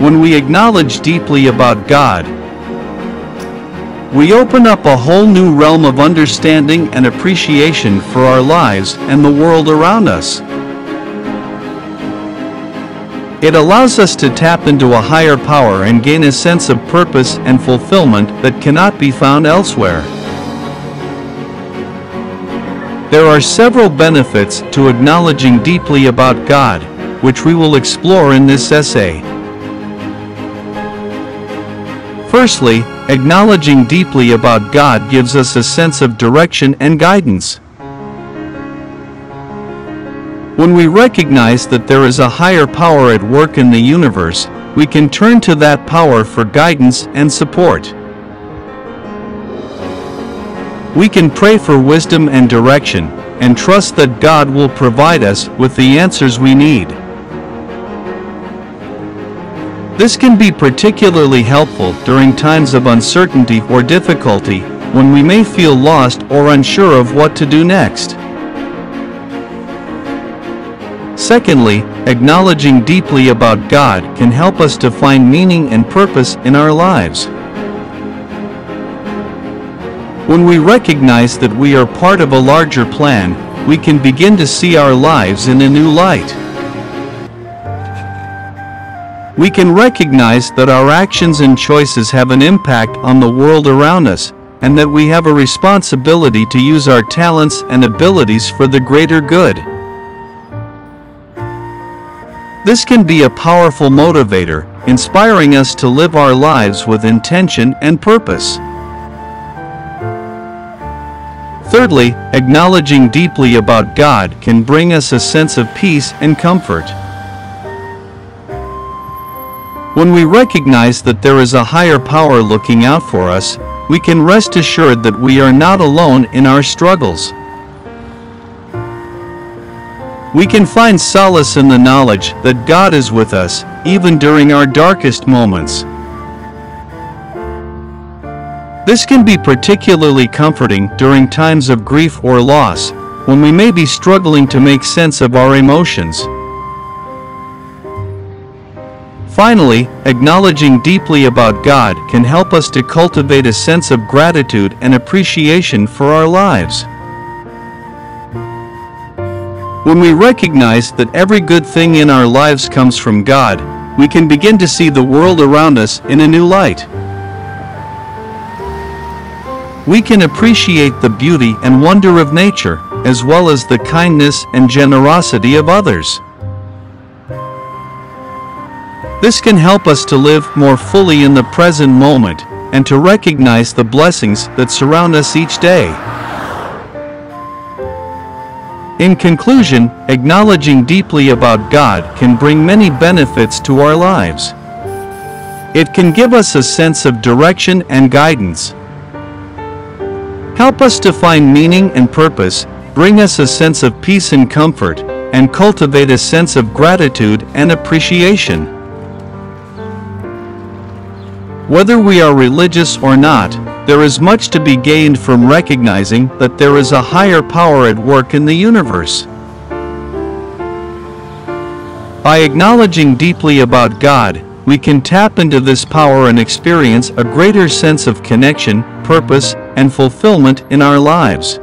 When we acknowledge deeply about God, we open up a whole new realm of understanding and appreciation for our lives and the world around us. It allows us to tap into a higher power and gain a sense of purpose and fulfillment that cannot be found elsewhere. There are several benefits to acknowledging deeply about God, which we will explore in this essay. Firstly, acknowledging deeply about God gives us a sense of direction and guidance. When we recognize that there is a higher power at work in the universe, we can turn to that power for guidance and support. We can pray for wisdom and direction, and trust that God will provide us with the answers we need. This can be particularly helpful during times of uncertainty or difficulty, when we may feel lost or unsure of what to do next. Secondly, acknowledging deeply about God can help us to find meaning and purpose in our lives. When we recognize that we are part of a larger plan, we can begin to see our lives in a new light we can recognize that our actions and choices have an impact on the world around us, and that we have a responsibility to use our talents and abilities for the greater good. This can be a powerful motivator, inspiring us to live our lives with intention and purpose. Thirdly, acknowledging deeply about God can bring us a sense of peace and comfort. When we recognize that there is a higher power looking out for us, we can rest assured that we are not alone in our struggles. We can find solace in the knowledge that God is with us, even during our darkest moments. This can be particularly comforting during times of grief or loss, when we may be struggling to make sense of our emotions. Finally, acknowledging deeply about God can help us to cultivate a sense of gratitude and appreciation for our lives. When we recognize that every good thing in our lives comes from God, we can begin to see the world around us in a new light. We can appreciate the beauty and wonder of nature, as well as the kindness and generosity of others. This can help us to live more fully in the present moment and to recognize the blessings that surround us each day. In conclusion, acknowledging deeply about God can bring many benefits to our lives. It can give us a sense of direction and guidance. Help us to find meaning and purpose, bring us a sense of peace and comfort, and cultivate a sense of gratitude and appreciation. Whether we are religious or not, there is much to be gained from recognizing that there is a higher power at work in the universe. By acknowledging deeply about God, we can tap into this power and experience a greater sense of connection, purpose, and fulfillment in our lives.